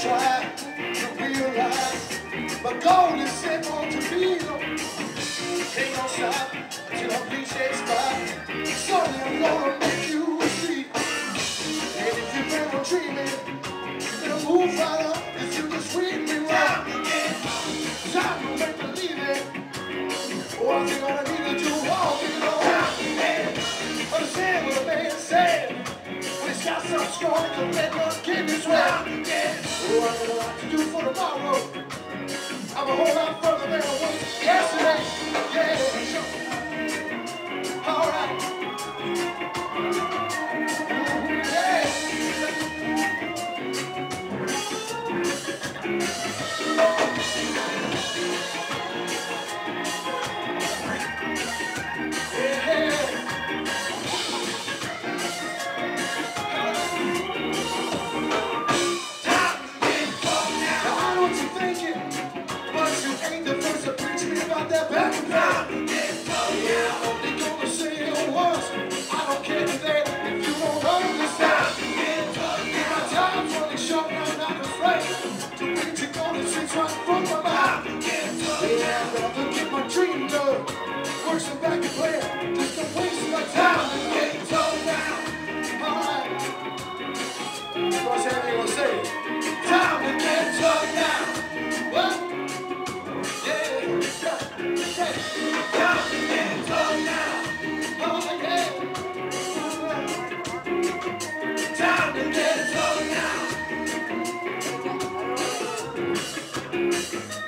try to realize my goal is simple on to be Can't stop until I reach that spot Slowly I'm gonna make you. see And if you've been dreaming, you move Got something strong, he can make us keep his way. Oh, I a lot to do for tomorrow. I'm a whole lot further than I was. Música